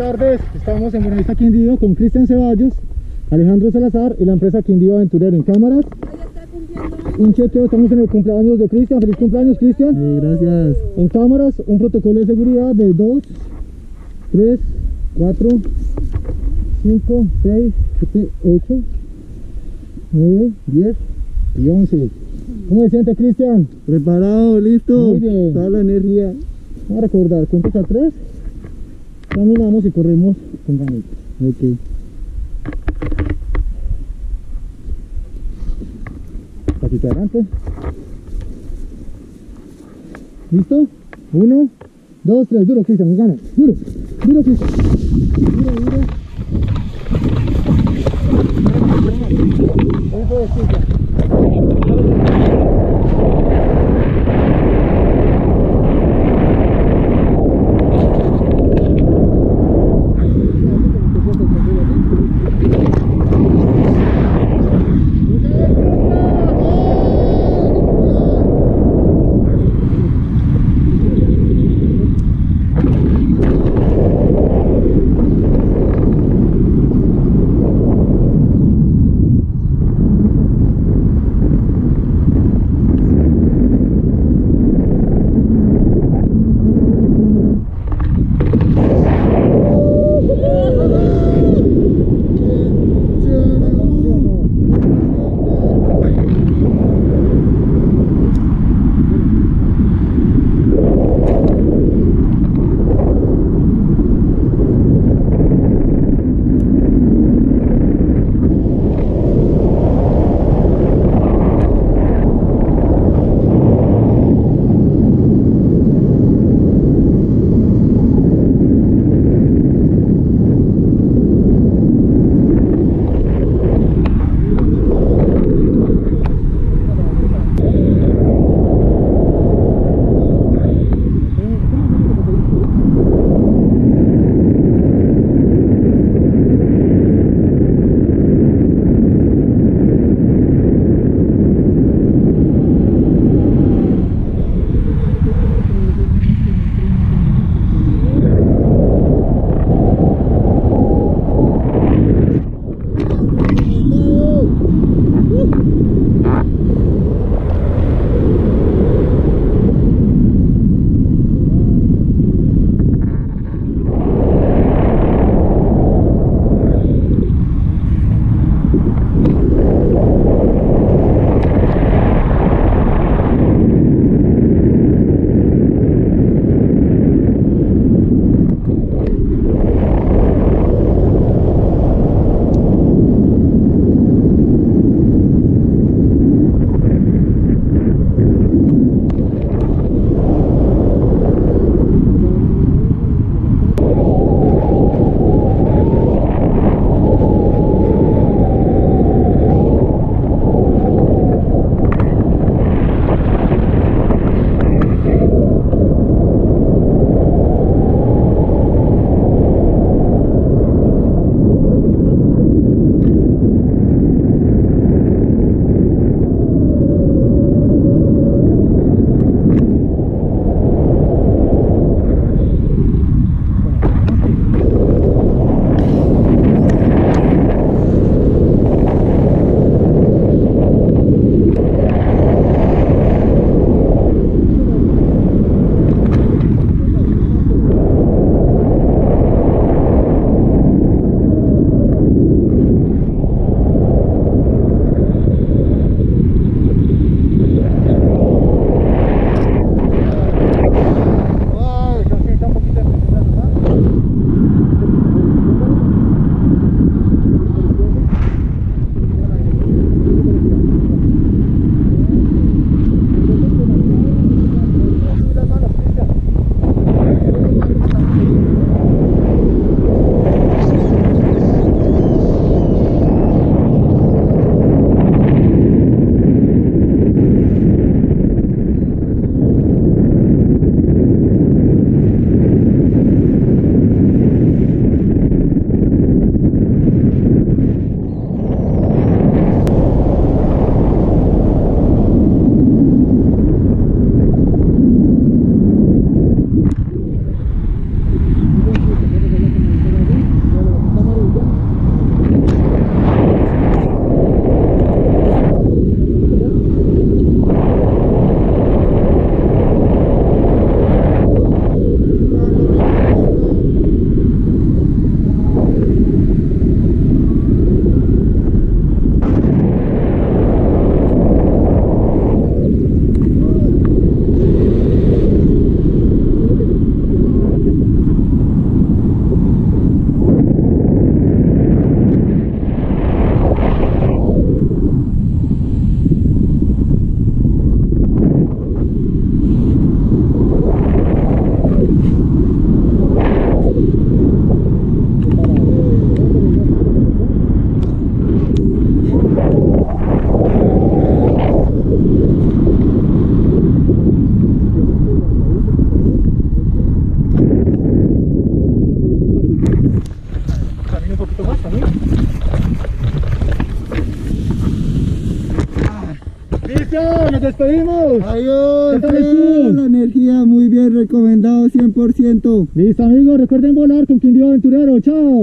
tardes. Estamos en Buenavista Quindío con Cristian Ceballos, Alejandro Salazar y la empresa Quindío Aventurero en cámaras. Un chequeo, estamos en el cumpleaños de Cristian. Feliz cumpleaños, Cristian. Sí, gracias. En cámaras, un protocolo de seguridad de 2, 3, 4, 5, 6, 7, 8, 9, 10 y 11. ¿Cómo se siente, Cristian? Preparado, listo. Muy bien. Toda la energía. Vamos a recordar, cuentas a 3, caminamos y corremos con ganitas. Ok. Pasito adelante. ¿Listo? Uno, dos, tres. Duro, Cristian, gana. Duro, duro, Cristian. Duro, duro. Camino un poquito más también. ¡Listo! ¡Nos despedimos! ¡Adiós! Bien, la energía muy bien recomendado 100%. Listo amigos, recuerden volar con quien dio aventurero. ¡Chao!